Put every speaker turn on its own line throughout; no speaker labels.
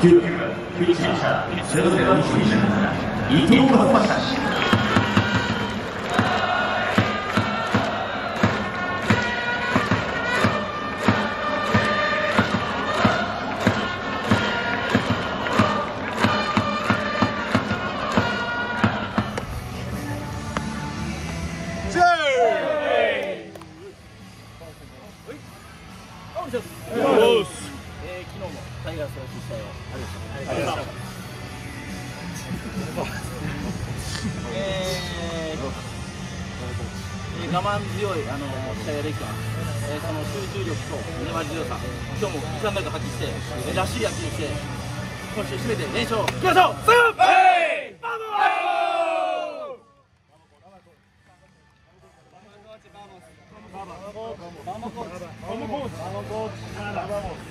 9球ピッチャーそれぞれの一塁から伊藤正史
我慢強いあの試合ができた、えーその集中力と粘り強さ、今日も時間内で発揮して、えーらしい野球して、今週締めて連勝、いきましょう、さよう!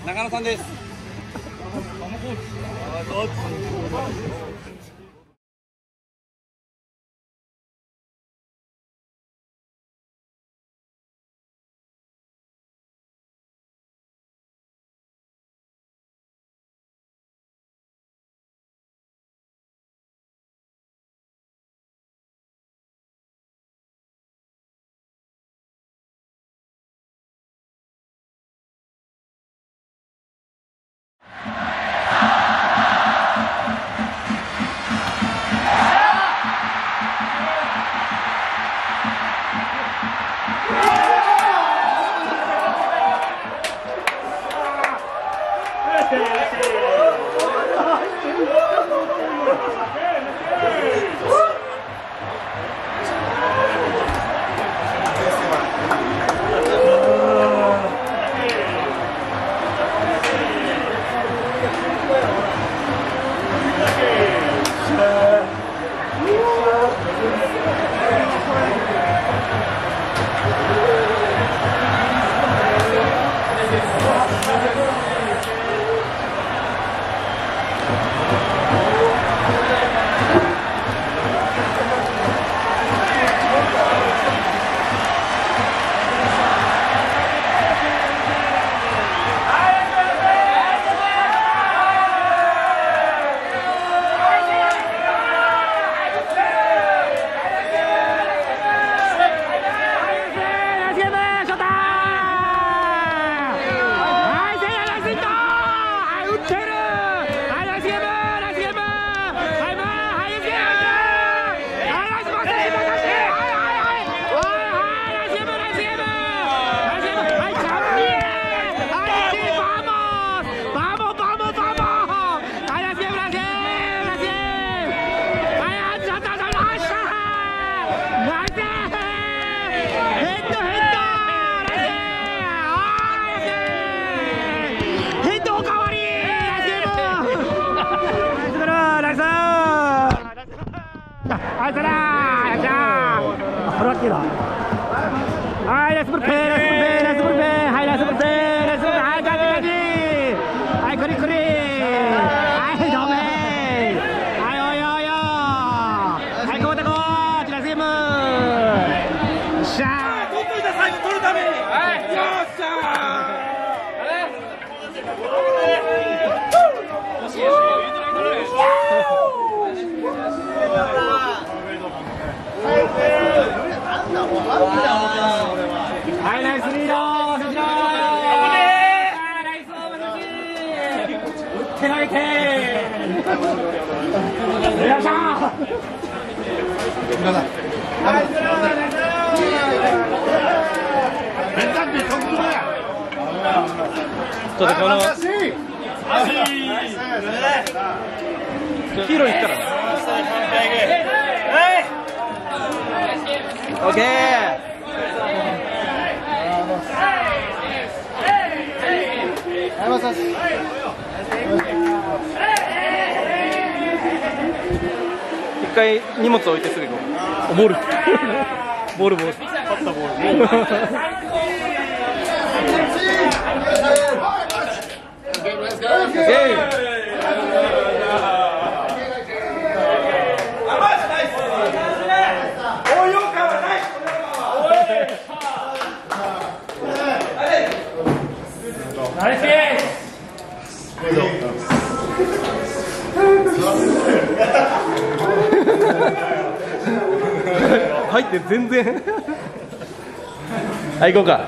中野さんです。
はい、そらーよっしゃーこれはっきりだはい、ナイスブルペン、ナイスブルペン、ナイスブルペンはい、ナイスブルペン、ナイスブルペンはい、カジカジはい、クリクリはい、どうめはい、おいおいおはい、こうだこうチラスゲームよっしゃー
取っといた最後取るために。はい。よっしゃ
はい、ナイスリードー、そちらーナイスオーバー打って投げてよっしゃ
ちょっとこの黄色い。ったらオッケー一回荷物置いてすぐ行こう。ボール。ボールボール。勝ったボール
全然。はい行こうか。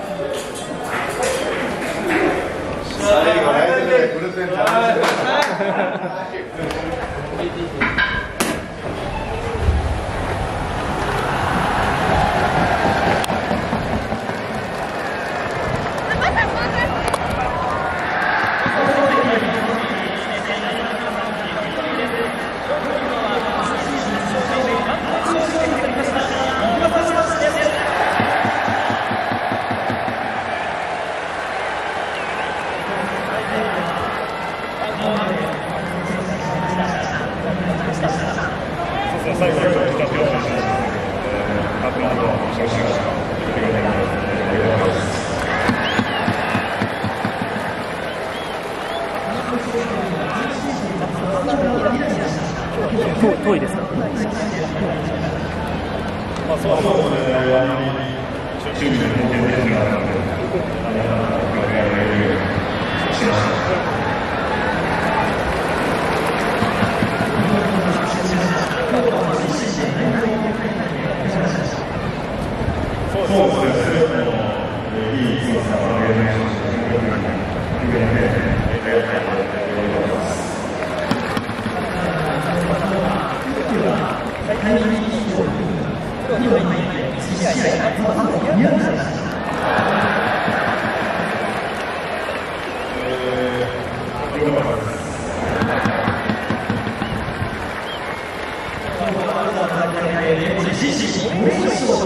遠遠いですかしい。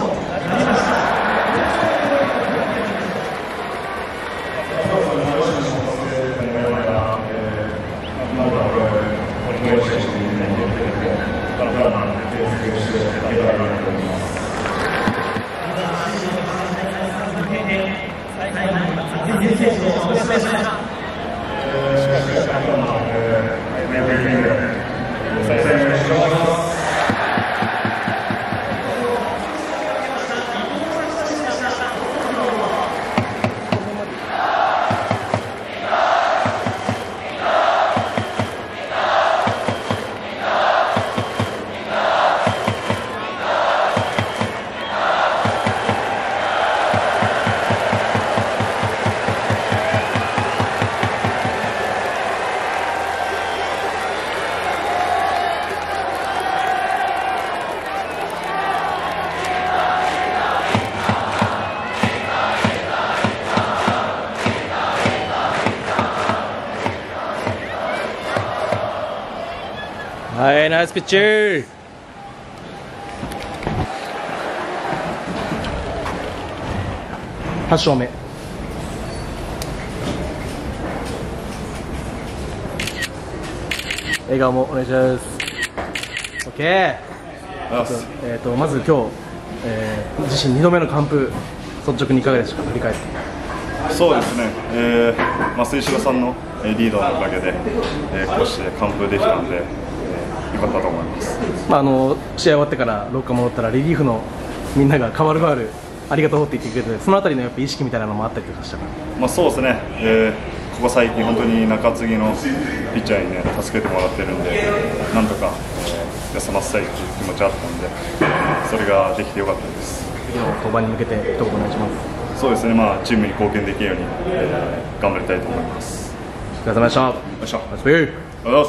はいナイスピッチ。ャー8勝目。笑顔もお願いします。OK えー、とまず今日、えー自身2度目の完封。率直にいかがでしたか？振り返って。
そうですね、えーまあ、末代さんのえーリードのおかげで、えーこうして完封できたので、えー、よかったと思います。
まあ、あの試合終わってからロッカー戻ったらリリーフのみんなが変わる変わるありがとうって言ってくれてそのあたりのやっぱ意識みたいなのもあったりとかしたから。
まあ、そうですね、えーここ最近、本当に中継ぎのピッチャーに、ね、助けてもらってるんで、なんとか、えー休ませたいという気持ちあったんで、それができてよかったです。
次の登板に向けて一言お願いします？
そうですね、まあ、チームに貢献できるように、えー頑張りたいと思います。
お疲れ様でした。
よっしゃありが